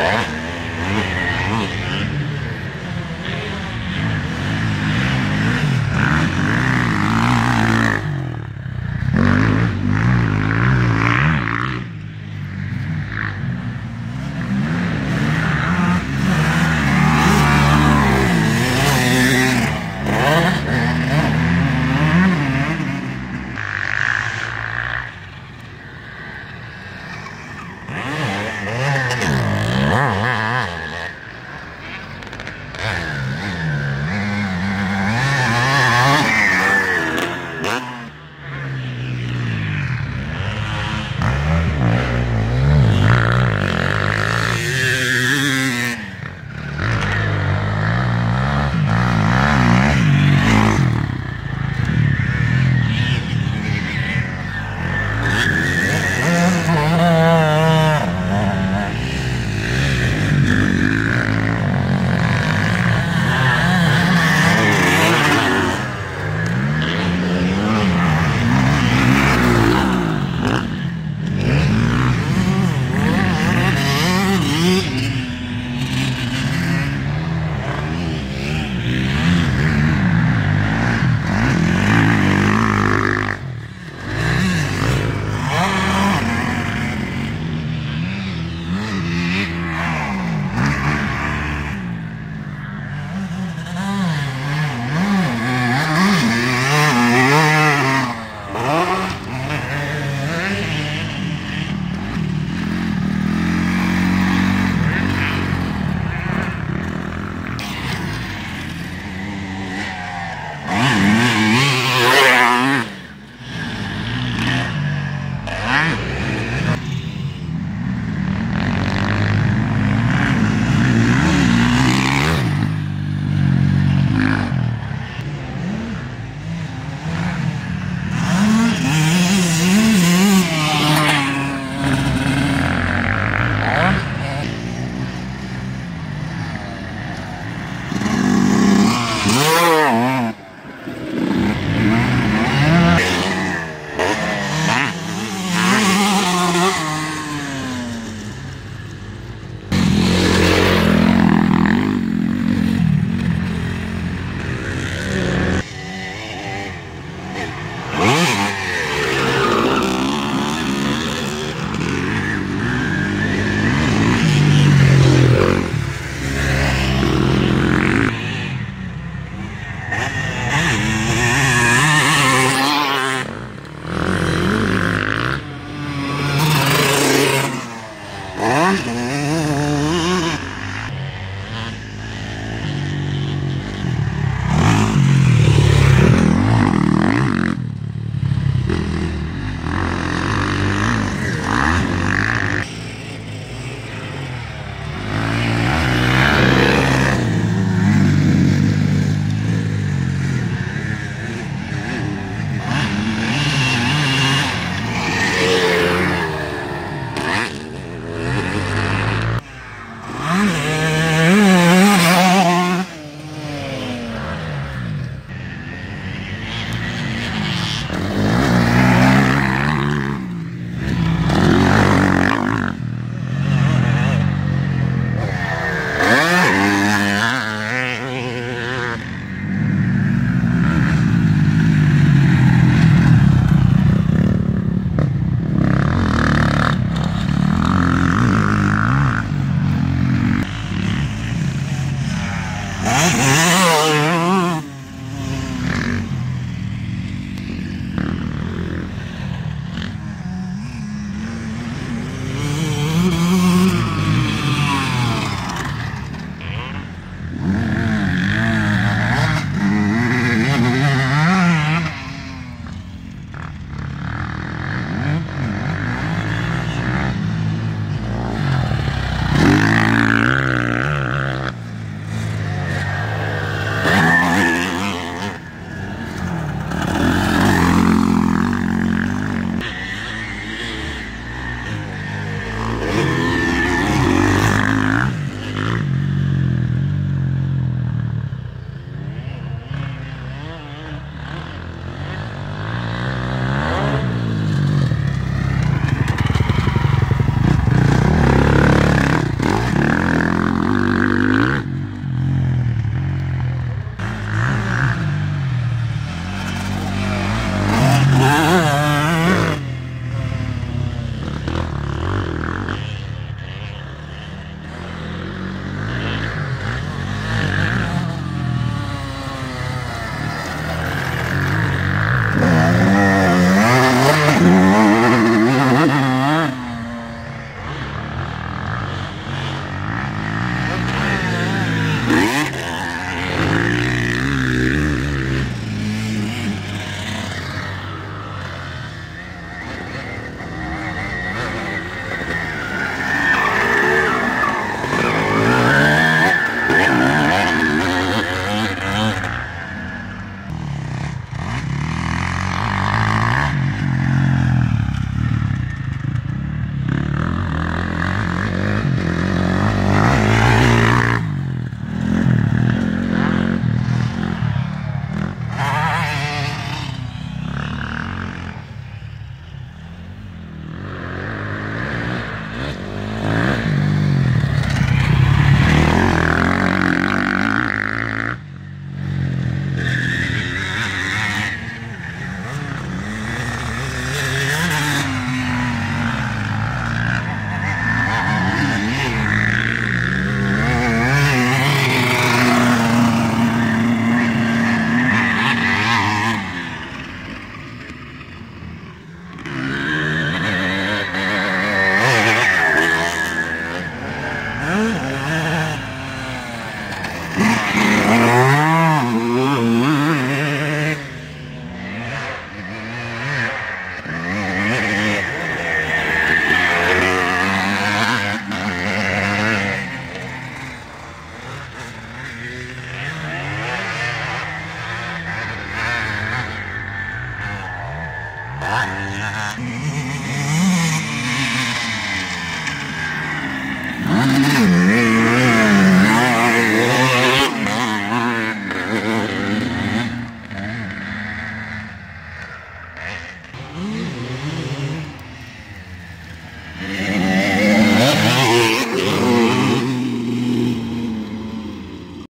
Uh-huh.